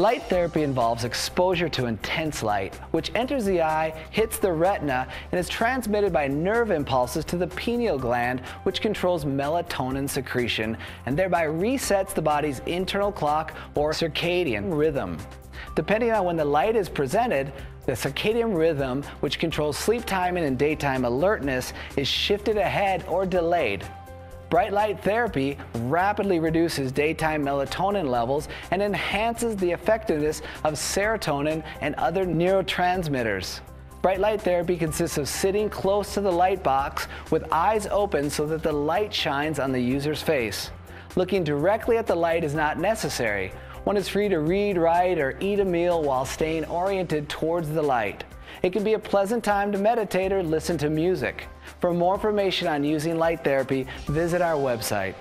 Light therapy involves exposure to intense light, which enters the eye, hits the retina, and is transmitted by nerve impulses to the pineal gland, which controls melatonin secretion and thereby resets the body's internal clock or circadian rhythm. Depending on when the light is presented, the circadian rhythm, which controls sleep timing and daytime alertness, is shifted ahead or delayed. Bright light therapy rapidly reduces daytime melatonin levels and enhances the effectiveness of serotonin and other neurotransmitters. Bright light therapy consists of sitting close to the light box with eyes open so that the light shines on the user's face. Looking directly at the light is not necessary. One is free to read, write, or eat a meal while staying oriented towards the light. It can be a pleasant time to meditate or listen to music. For more information on using light therapy, visit our website.